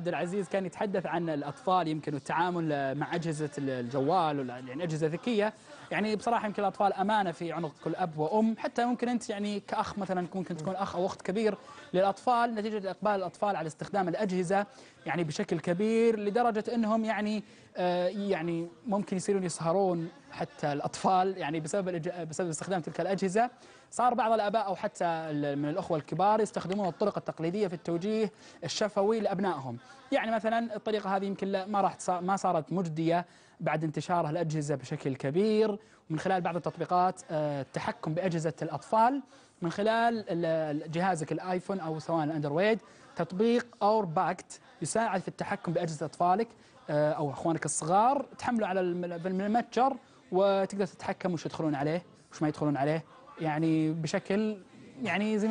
عبد العزيز كان يتحدث عن الأطفال يمكن والتعامل مع أجهزة الجوال يعني أجهزة ذكية. يعني بصراحة يمكن الأطفال أمانة في عنق كل أب وأم. حتى ممكن أنت يعني كأخ مثلا ممكن تكون أخ أو أخت كبير للأطفال نتيجة إقبال الأطفال على استخدام الأجهزة يعني بشكل كبير لدرجة إنهم يعني آه يعني ممكن يصيرون يسهرون حتى الأطفال يعني بسبب بسبب استخدام تلك الأجهزة صار بعض الآباء أو حتى من الأخوة الكبار يستخدمون الطرق التقليدية في التوجيه الشفوي لأبنائهم. يعني مثلا الطريقة هذه يمكن ما راح ما صارت مجدية بعد انتشار الاجهزه بشكل كبير ومن خلال بعض التطبيقات التحكم بأجهزة الأطفال من خلال جهازك الآيفون أو سواء الأندرويد تطبيق OurPact يساعد في التحكم بأجهزة أطفالك أو إخوانك الصغار تحمله على المتجر وتقدر تتحكم وش يدخلون عليه وش ما يدخلون عليه يعني بشكل يعني زي